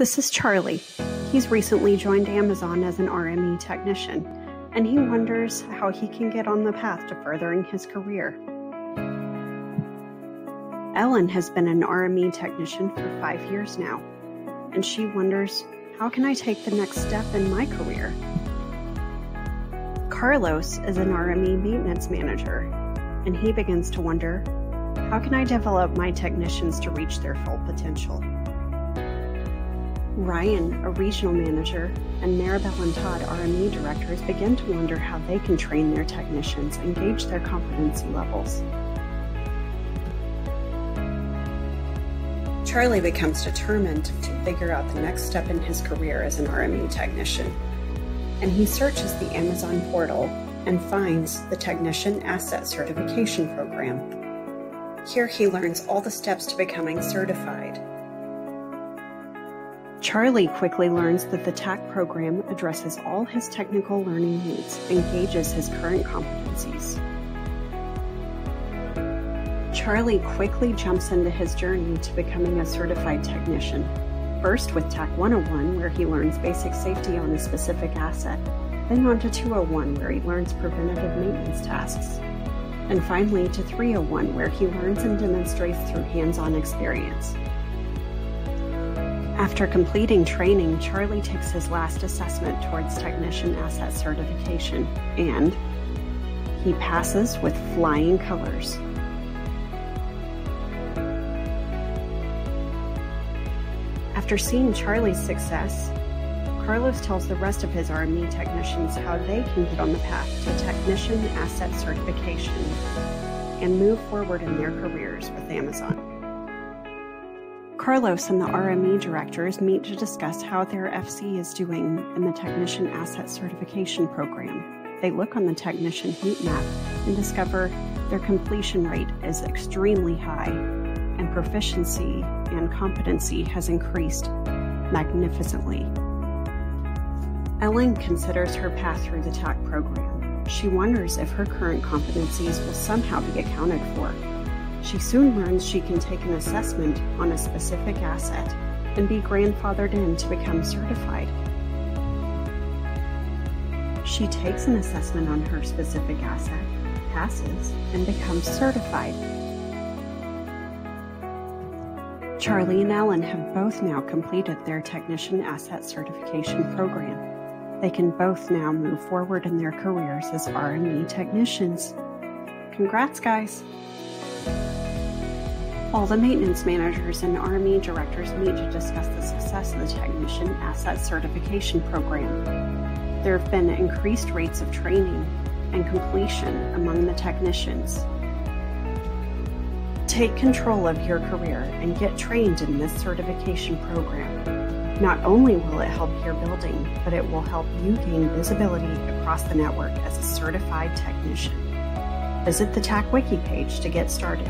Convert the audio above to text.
This is Charlie. He's recently joined Amazon as an RME technician, and he wonders how he can get on the path to furthering his career. Ellen has been an RME technician for five years now, and she wonders how can I take the next step in my career? Carlos is an RME maintenance manager, and he begins to wonder how can I develop my technicians to reach their full potential? Ryan, a regional manager, and Maribel and Todd, RME directors, begin to wonder how they can train their technicians and gauge their competency levels. Charlie becomes determined to figure out the next step in his career as an RME technician, and he searches the Amazon portal and finds the Technician Asset Certification Program. Here he learns all the steps to becoming certified Charlie quickly learns that the TAC program addresses all his technical learning needs and gauges his current competencies. Charlie quickly jumps into his journey to becoming a certified technician, first with TAC 101, where he learns basic safety on a specific asset, then on to 201, where he learns preventative maintenance tasks, and finally to 301, where he learns and demonstrates through hands on experience. After completing training, Charlie takes his last assessment towards Technician Asset Certification, and he passes with flying colors. After seeing Charlie's success, Carlos tells the rest of his RME technicians how they can get on the path to Technician Asset Certification and move forward in their careers with Amazon. Carlos and the RME directors meet to discuss how their FC is doing in the Technician Asset Certification Program. They look on the technician heat map and discover their completion rate is extremely high, and proficiency and competency has increased magnificently. Ellen considers her path through the TAC program. She wonders if her current competencies will somehow be accounted for she soon learns she can take an assessment on a specific asset and be grandfathered in to become certified. She takes an assessment on her specific asset, passes, and becomes certified. Charlie and Ellen have both now completed their Technician Asset Certification program. They can both now move forward in their careers as RME technicians. Congrats, guys! All the maintenance managers and RME directors meet to discuss the success of the Technician Asset Certification Program. There have been increased rates of training and completion among the technicians. Take control of your career and get trained in this certification program. Not only will it help your building, but it will help you gain visibility across the network as a certified technician. Visit the TAC Wiki page to get started.